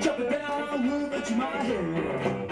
this it down, will bet you my head.